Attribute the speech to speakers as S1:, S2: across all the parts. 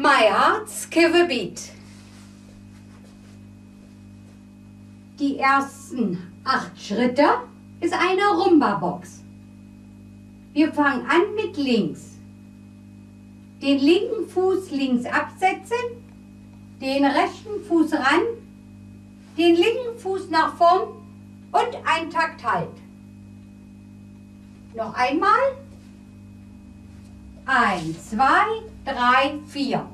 S1: My Heart Skip a Beat. Die ersten acht Schritte ist eine Rumba-Box. Wir fangen an mit links. Den linken Fuß links absetzen, den rechten Fuß ran, den linken Fuß nach vorn und ein Takt halt. Noch einmal. Eins, zwei, drei, vier.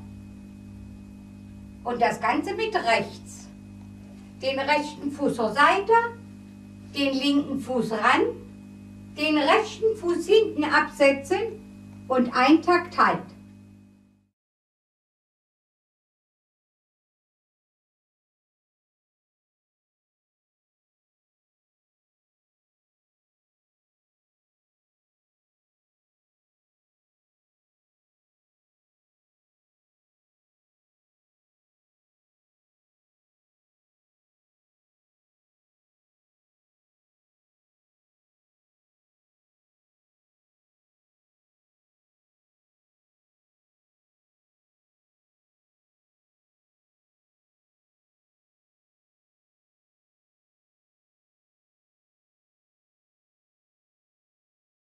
S1: Und das Ganze mit rechts. Den rechten Fuß zur Seite, den linken Fuß ran, den rechten Fuß hinten absetzen und ein Takt halt.